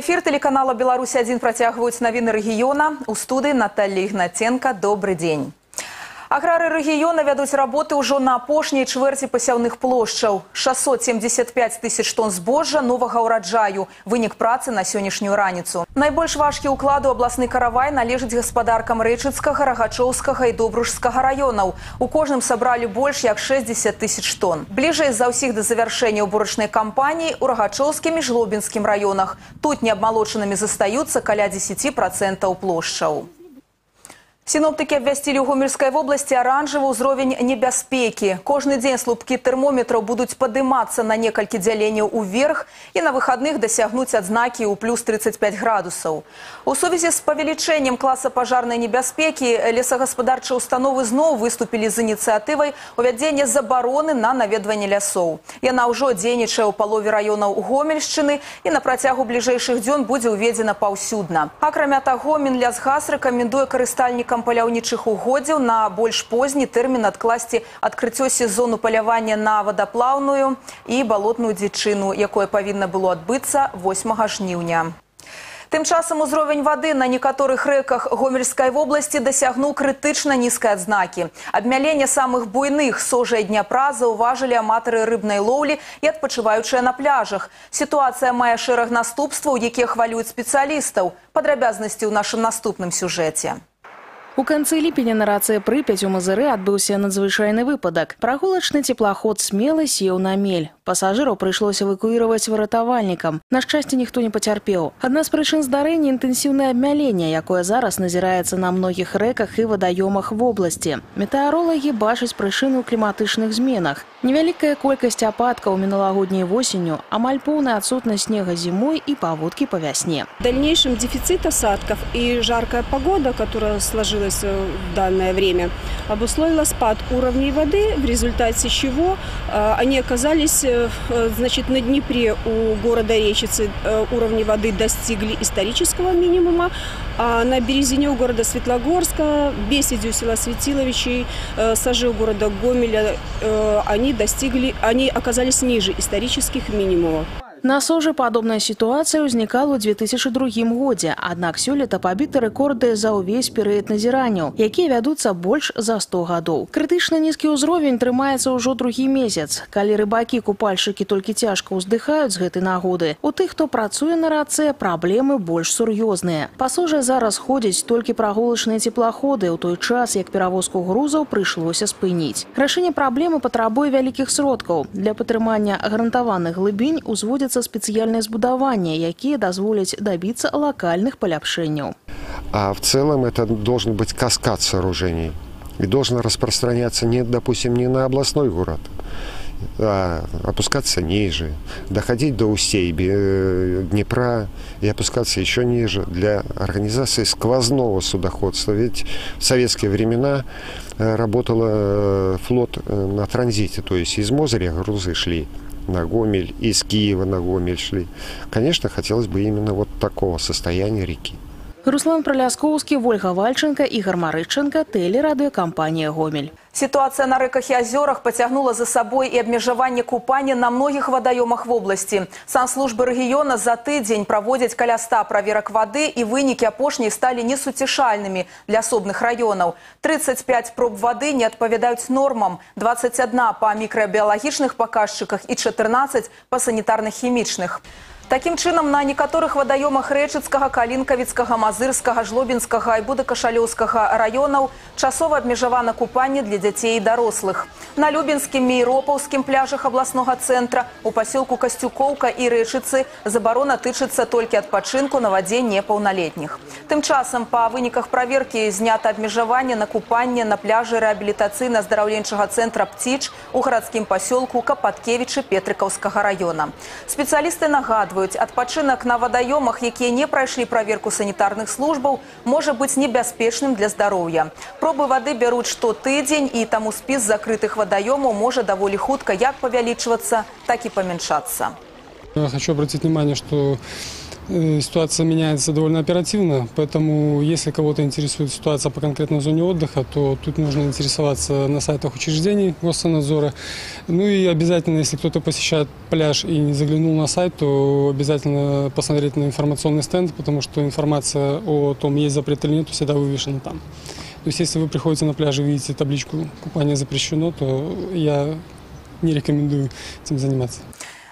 Эфир телеканала «Беларусь-1» працягваюць навіны рэгіёна. У студыі Наталья Ігнаценка. Добрый день. Аграры рэгіёна вядуць работы ўжо на апошняй чвэрці пасяўных плошчаў. 675 тысяч тонн збожжа новага ўраджаю. Вынік працы на сённяшнюю раніцу. Найбольш важкі ўкладу абласны каравай належыць гаспадаркам рэчыцкага, рагачоўскага і добружскага раёнаў. У кожным сабралі больш як 60 тысяч тонн. Бліжэй за ўсіх да завяршэння ўборачнай кампаніі ў рагачоўскім і жлобінскім раёнах. Тут неабмалочанымі застаюцца каля 10% плошчаў. Синоптики обвясцілі ў гомельскай вобласці аранжавы ўзровень небяспекі. Кожны дзень слупкі тэрмометраў будуць падымацца на некалькі дзяленняў уверх і на выхадных дасягнуць адзнакі ў плюс 35 градусаў. У сувязі з павелічэннем класа пажарнай небяспекі лесагаспадарчыя установы зноў выступілі з ініцыятывай увядзення забароны на наведванне лясоў. Яна ўжо дзейнічае ў палове раёнаў гомельшчыны і на працягу бліжэйшых дзён будзе ўведзена паўсюдна. Акрамя таго, Мінлясгас рэкамендуе карыстальнікам саборнікам паляўнічых угоддзяў на больш позні тэрмін адкласці адкрыццё сезону палявання на вадаплаўную і балотную дзічыну, якое павінна было адбыцца 8 жніўня. Тым часам узровень вады на некаторых рэках гомельскай вобласці дасягнуў крытычна нізкай адзнакі. Абмяленне самых буйных сожай дняпра заўважылі аматары рыбнай лоўлі і адпачываючыя на пляжах. Сітуацыя мае шэраг наступстваў, якія хвалююць спецыялістаў. Падрабязнасці ў нашым наступным сюжэце. У канцы ліпеня на рацэ прыпяць у мазыры адбыўся надзвычайны выпадак. Прагулачны теплаход смелы сеў на мель. Пасажыраў прыйшлося эвакуіраваць выратавальнікам. На шчасце ніхто не пацярпеў. Адна з прычын здарэння інтэнсіўнае абмяленне, якое зараз назіраецца на многіх рэках і вадаёмах вобласці. Метэаролагі бачаць прычыны ў кліматычных зменах. Невялікая колькасць ападкаў міналагодняй восенню, амаль поўная адсутнасць снега зімой і паводкі па вясне. В дальнейшем дефицит осадков и жаркая погода, которая сложилась сложилось э, в данное время, обусловило спад уровней воды, в результате чего э, они оказались э, значит, на Днепре у города Речицы уровни воды достигли исторического минимума, а на Березине у города Светлогорска, Беседе у села Светиловичей, Сажи у города Гомеля, они достигли, они оказались ниже исторических минимумов. На сожы падобная сітуацыя ўзнікала ў 2002 годзе, аднак сёлета пабіты рэкорды за ўвесь перыяд назіранняў, якія вядуцца больш за 100 гадоў. Крытычна нізкі ўзровень трымаецца ўжо другі месяц. Калі рыбакі купальшчыкі толькі цяжка ўздыхаюць з гэтай нагоды, у тых, хто працуе на рацэ, праблемы больш сур'ёзныя. Пасожы зараз ходзяць толькі прагулачныя цеплаходы ў той час, як перавозку грузаў прыйшлося спыніць. Рашэнне праблемы патрабуе вялікіх сродкаў. Для падтрымання гарантаваных глыбінь узводзяцца ствараецца спецыяльнае збудаванне, якія дазволяць добиться локальных поляпшэнняў. А в целом это должен быть каскад сооружений. И должен распространяться не, допустим, не на областной город, а опускаться ниже, доходить до устей э, Днепра и опускаться еще ниже для организации сквозного судоходства. Ведь в советские времена э, работал э, флот на транзите, то есть из Мозыря грузы шли на Гомель, из Киева на Гомель шли. Конечно, хотелось бы именно вот такого состояния реки. Руслан Проляскоўскі, Вольга Вальченко, Ігор Марыченко, тэлерадыёкампанія Гомель. Ситуация на рэках и озерах потягнула за собой и обмежевание купания на многих водоемах в области. Санслужбы региона за тыдзень проводят каля 100 проверок воды и выники апошней стали несутешальными для особных районов. 35 проб воды не отповедают нормам, 21 по микробиологичных показчиках и 14 по санитарно-химичных. Такім чынам на некаторых вадаёмах рэчыцкага калінкавіцкага мазырскага жлобінскага і будакашалёўскага раёнаў часова абмежавана купанне для дзяцей і дарослых. На любінскім мейропаўскім пляжах абласнога цэнтра у пасёлку касцюкоўка і рэчыцы забарона тычыцца толькі адпачынку на вадзе непаўналетніх. Тым часам па выніках праверкі знята абмежаванне на купанне на пляжы рэабілітацыйна-здараўленчага цэнтра птіч у гарадскім пасёлку капаткевічы петрыкаўскага раёна. Спецыялісты нагадваюць нагадваюць адпачынак на вадаёмах якія не прайшлі праверку санітарных службаў можа быць небяспечным для здароўя пробы вады бяруць што тыдзень і таму спіс закрытых вадаёмаў можа даволі хутка як павялічвацца так і памяншацца хочу обратить внимание что Э, Ситуация меняется довольно оперативно, поэтому если кого-то интересует ситуация по конкретной зоне отдыха, то тут нужно интересоваться на сайтах учреждений Госсанадзора. Ну и обязательно, если кто-то посещает пляж и не заглянул на сайт, то обязательно посмотреть на информационный стенд, потому что информация о том, есть запрет или нет, всегда вывешена там. То есть если вы приходите на пляж и видите табличку «Купание запрещено», то я не рекомендую этим заниматься.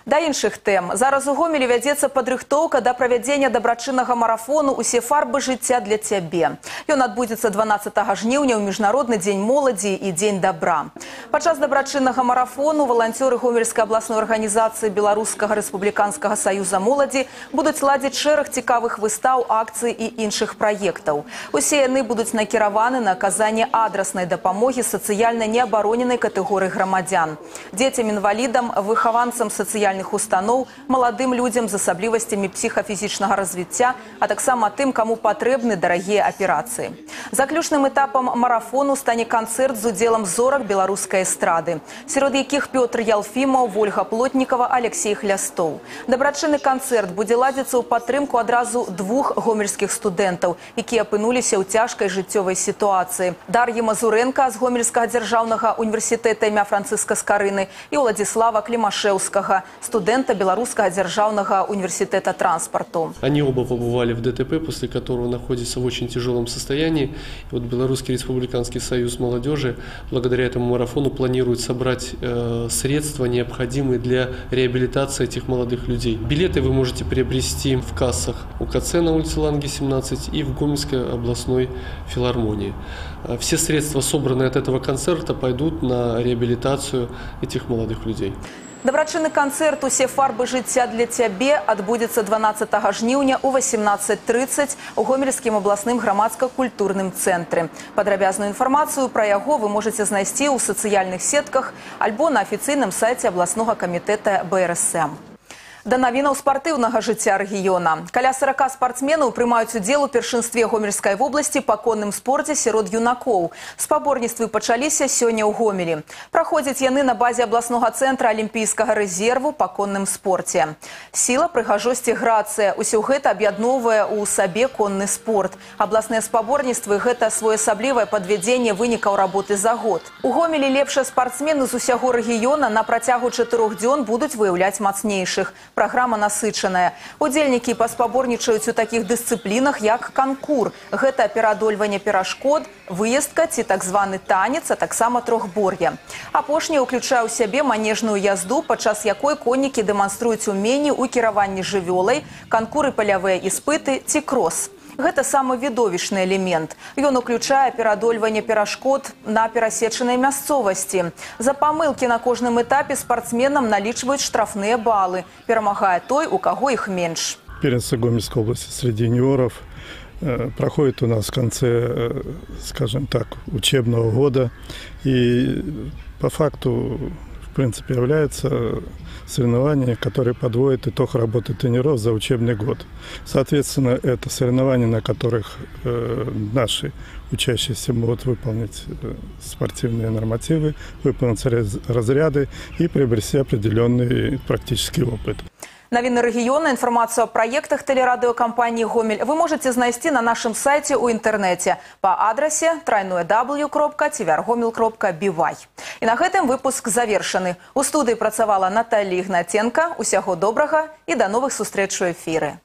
Да іншых тэм. Зараз у Гомелі вядзецца падрыхтоўка да правядзення дабрачыннага марафону «Усе фарбы жыцця для цябе». Ён адбудзецца 12 жніўня ў Міжнародны дзень моладзі і дзень добра. Падчас дабрачыннага марафону валанцёры Гомельскай абласной арганізацыі Беларускага рэспубліканскага саюза моладзі будуць ладзіць шэраг цікавых выстаў, акцый і іншых праектаў. Усе яны будуць накіраваны на аказанне адраснай дапамогі сацыяльна неабароненай катэгорыі грамадзян. Дзецям-інвалідам, выхаванцам сацыяльных устаноў, маладым людзям з асаблівасцямі псіхафізічнага развіцця, а таксама тым, каму патрэбны дарагія аперацыі. Заключным этапам марафону стане канцэрт з удзелам зорак беларускай эстрады, сярод якіх Пётр Ялфімаў, Вольга Плотнікова, Алексей Хлястоў. Дабрачынны канцэрт будзе ладзіцца ў падтрымку адразу двух гомельскіх студэнтаў, якія апынуліся ў цяжкай жыццёвай сітуацыі. Дар'я Мазуренко з гомельскага дзяржаўнага універсітэта імя Францыска Скарыны і Владзіслава Клімашэўскага, студэнта Беларускага дзяржаўнага універсітэта транспарту. Они оба побывали в ДТП, после которого находятся в очень тяжелом состоянии. И вот Белорусский республиканский союз молодежи благодаря этому марафону планирует собрать э, средства, необходимые для реабилитации этих молодых людей. Билеты вы можете приобрести в кассах УКЦ на улице Ланги, 17 и в Гомельской областной филармонии. Э, Все средства, собранные от этого концерта, пойдут на реабилитацию этих молодых людей. Дабрачынны канцэрт усе фарбы жыцця для цябе адбудзецца 12 жніўня ў 18.30 у гомельскім абласным грамадска-культурным цэнтры. Падрабязную інфармацыю пра яго вы можаце знайсці ў сацыяльных сетках альбо на афіцыйным сайце абласнога камітэта БРСМ. Да навінаў спартыўнага жыцця рэгіёна. Каля 40 спартсменаў прымаюць удзел у першынстве гомельскай вобласці па конным спорце сярод юнакоў. Спаборніцтвы пачаліся сёння ў гомелі. Праходзяць яны на базе абласнога цэнтра алімпійскага рэзерву па конным спорце. Сіла, прыгажосць і грацыя усё гэта аб'ядноўвае ў сабе конны спорт. Абласныя спаборніцтвы гэта своеасаблівае падвядзенне вынікаў работы за год. У гомелі лепшыя спартсмены з усяго рэгіёна на працягу чатырох дзён будуць выяўляць мацнейшых. Праграма насычаная. Удзельнікі паспаборнічаюць у такіх дысцыплінах, як канкур. Гэта пераадольванне перашкод, выездка ці так званы танец, а таксама трохбор'я. Апошняе ўключае ў сябе манежную язду, падчас якой коннікі дэманструюць уменні ў кіраванні жывёлай, канкуры палявыя іспыты ці крос. Гэта самы відовішны элемент. Ён уключае перадольванне перашкод на перасечанай мясцовасці. За памылкі на кожным этапе спартсменам налічваюць штрафныя балы. Перамагае той, у каго іх менш. Первенство Гомельской области среди юниоров э, проходит у нас в конце, э, скажем так, учебного года. И по факту, в принципе, является соревнование, которое подводит итог работы тренеров за учебный год. Соответственно, это соревнования, на которых э, наши учащиеся могут выполнить э, спортивные нормативы, выполнить раз- разряды и приобрести определенный практический опыт. Навіны рэгіёна інфармацыю о праектах тэлерадыёкампаніі Гомель вы можете знайсці на нашым сайце ў інтэрнэце па адрасе www.tvrgomel.by. І на гэтым выпуск завершаны. У студыі працавала Наталія Ігнаценка. Усяго добрага і да новых сустрэч у эфіры.